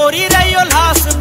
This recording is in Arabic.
موري ريو الهاصم